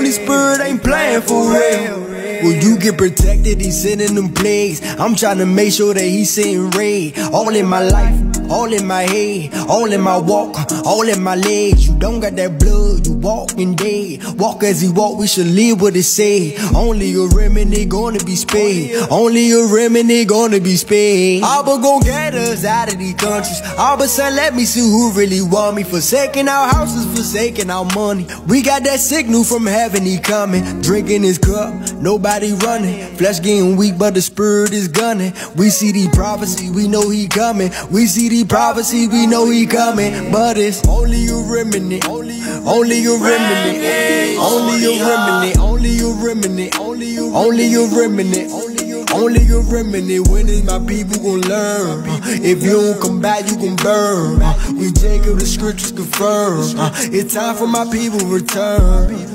Holy Spirit ain't playing for real. Will you get protected? He's sending them plagues. I'm trying to make sure that he's sending rain. All in my life, all in my head, all in my walk, all in my legs. You don't got that blood, you walking dead. Walk as he walk, we should live what it say. Only a remnant gonna be spared. Only a remnant gonna be spared. Abba gon' get us out of these countries. Abba son, let me see who really want me. Forsaking our houses, forsaking our money. We got that signal from heaven, he coming. Drinking his cup, nobody running. Flesh getting weak, but the spirit is gunning. We see the prophecy, we know he coming. We see the prophecy, we know he coming. But it's only a remnant, only a remnant, only a remnant, only a remnant, only a remnant, only a remnant. Only a remnant, when is my people gon' learn? If you don't come back, you gon' burn. We Jacob, the scriptures confirm. It's time for my people return.